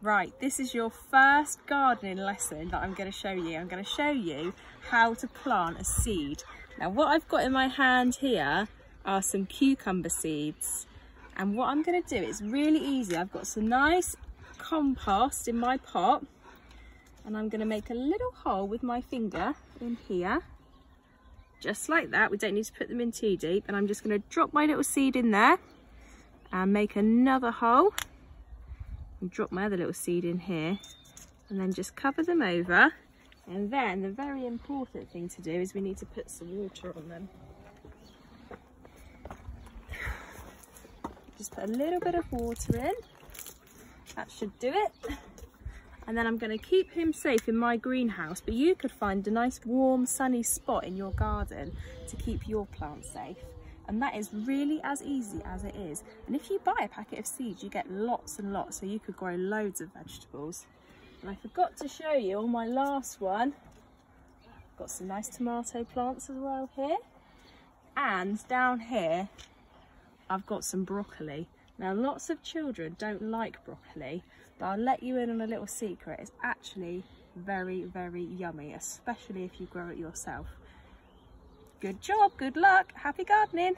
Right, this is your first gardening lesson that I'm going to show you. I'm going to show you how to plant a seed. Now what I've got in my hand here are some cucumber seeds. And what I'm going to do, it's really easy. I've got some nice compost in my pot. And I'm going to make a little hole with my finger in here. Just like that. We don't need to put them in too deep. And I'm just going to drop my little seed in there and make another hole and drop my other little seed in here and then just cover them over. And then the very important thing to do is we need to put some water on them. Just put a little bit of water in. That should do it. And then I'm going to keep him safe in my greenhouse but you could find a nice warm sunny spot in your garden to keep your plant safe and that is really as easy as it is. And if you buy a packet of seeds you get lots and lots so you could grow loads of vegetables. And I forgot to show you on my last one got some nice tomato plants as well here. And down here I've got some broccoli. Now lots of children don't like broccoli but I'll let you in on a little secret. It's actually very very yummy especially if you grow it yourself Good job, good luck, happy gardening.